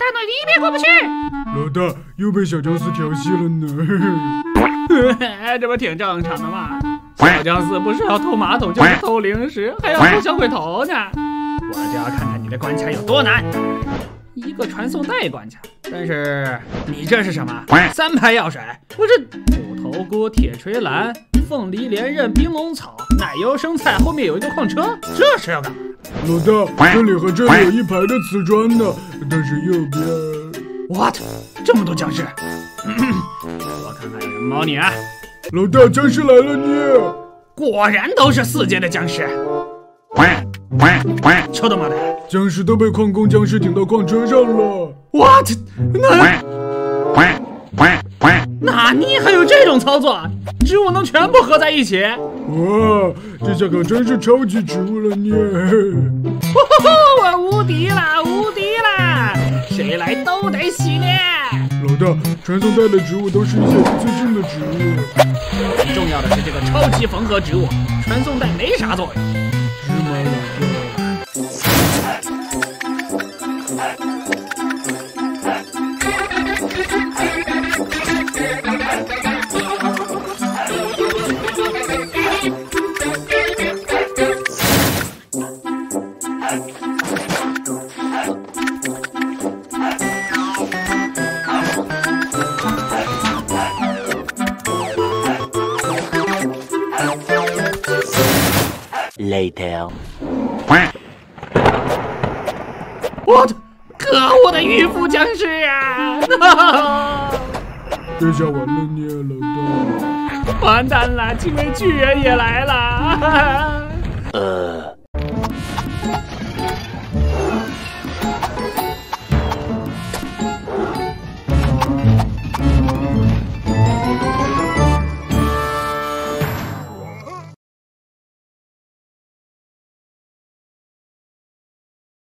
大脑一边过不去。老大又被小僵尸调戏了呢，这不挺正常的吗？小僵尸不是要偷马桶，就是偷零食，还要偷小鬼头呢。我就要看看你的关卡有多难。一个传送带关卡，但是你这是什么？三排药水？我这木头菇、铁锤兰、凤梨连刃、冰龙草、奶油生菜，后面有一个矿车，这是要干嘛？老大，这里和这里有一排的瓷砖呢，但是右边，what？这么多僵尸？我看看有什么猫腻啊！老大，僵尸来了你！果然都是四阶的僵尸。臭他妈的！僵尸都被矿工僵尸顶到矿车上了。What？那那你还有这种操作？植物能全部合在一起？哇，这下可真是超级植物了你！我无敌啦，无敌啦！谁来都得洗脸。老大，传送带的植物都是一些一次性的植物。最重要的是这个超级缝合植物，传送带没啥作用。是吗，老大？Later，我的可恶的渔夫僵尸啊！这下完了你老大，完蛋了，青面巨人也来了。呃。